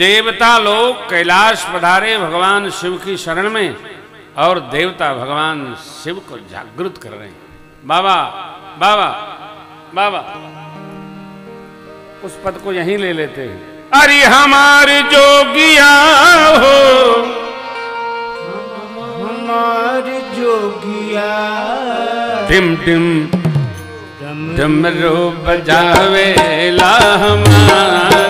देवता लोग कैलाश पधारे भगवान शिव की शरण में और देवता भगवान शिव को जागृत कर रहे हैं। बाबा बाबा बाबा उस पद को यहीं ले लेते हैं। अरे हमारे जोगिया हो। हमारे जोगिया। टिम टिम डमरो बजावेला हमारा।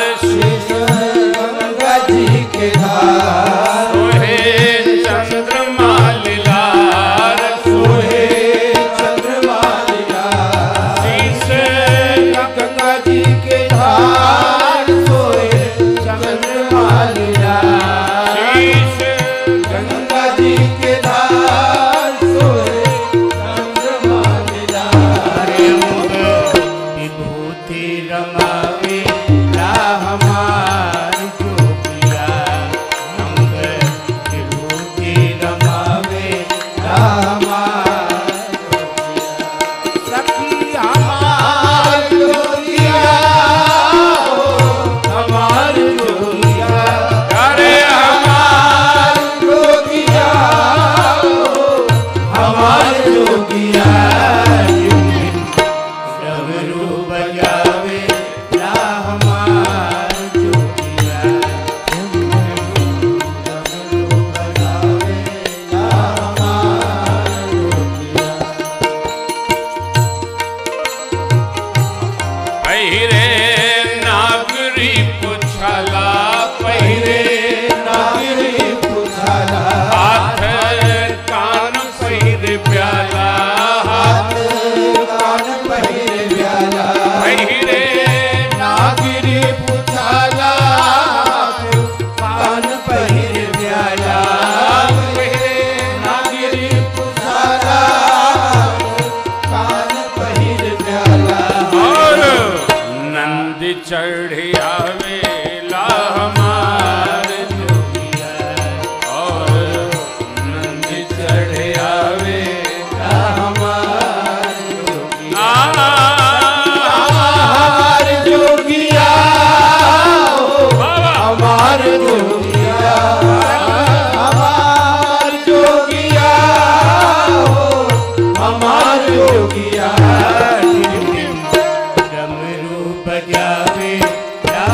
बढ़िया मेला हमारा।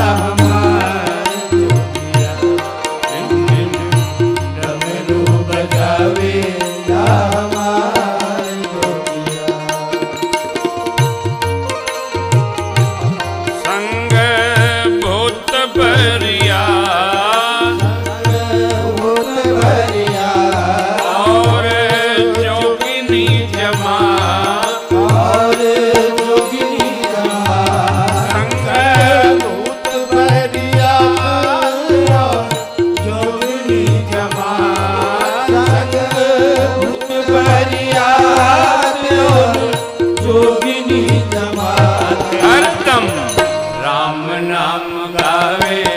Ram. नाम गावे।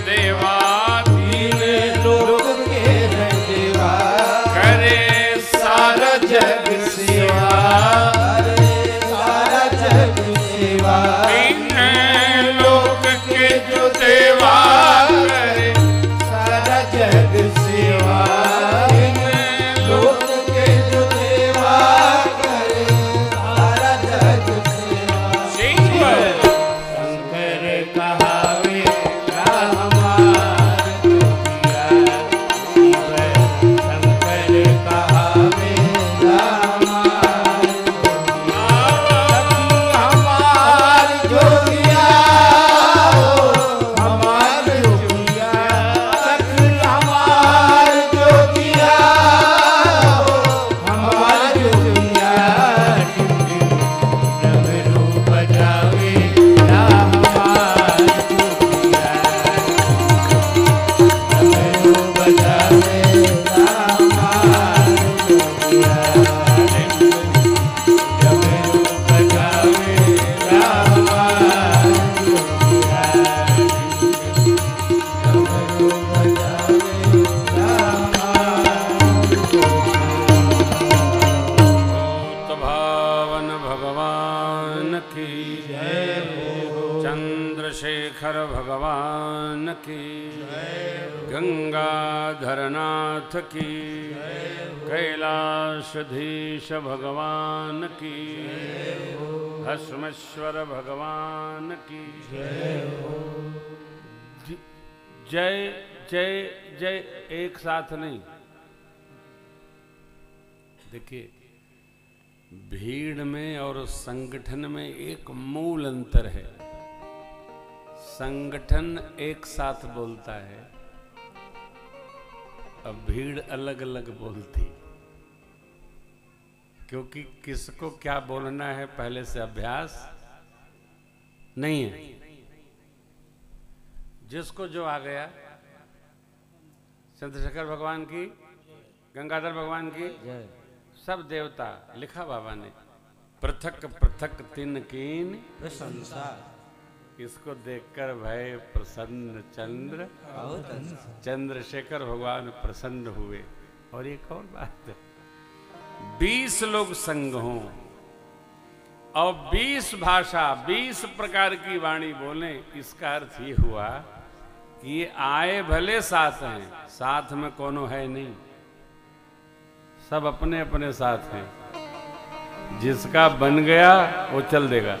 Bye. भगवान की। गंगाधरनाथ की। कैलाशधीश भगवान की। भस्मेश्वर भगवान की। जय जय जय एक साथ नहीं। देखिए, भीड़ में और संगठन में एक मूल अंतर है। संगठन एक साथ बोलता है, अब भीड़ अलग अलग बोलती। क्योंकि किसको क्या बोलना है, पहले से अभ्यास नहीं है। जिसको जो आ गया, चंद्रशेखर भगवान की, गंगाधर भगवान की, सब देवता, लिखा बाबा ने पृथक पृथक तिन कीन। प्रशंसा। इसको देखकर भय प्रसन्न चंद्र अच्छा। चंद्रशेखर भगवान प्रसन्न हुए। और एक और बात है बीस लोग संग हों। और बीस भाषा बीस प्रकार की वाणी बोले इसका अर्थ ये हुआ कि ये आए भले साथ हैं साथ में कोनो है नहीं। सब अपने अपने साथ हैं। जिसका बन गया वो चल देगा।